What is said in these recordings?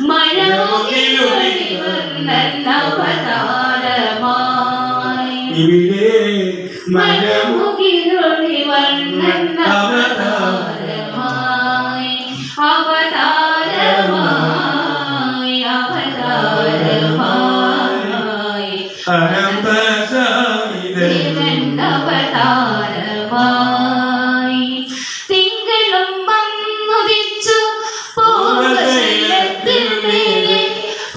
മഴമുകിലൊളി വർണൻ അവതാരമായി ഇവിടെ മരം അവതാരമായി അവതാരമായി. അവതാരമായി. അവതാരമായി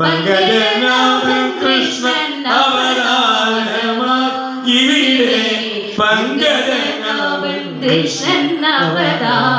പങ്കജനാഭൻ കൃഷ്ണൻ അവതാരമായി ഇവിടെ പങ്കജനാഭൻ കൃഷ്ണൻ അവതാരമായി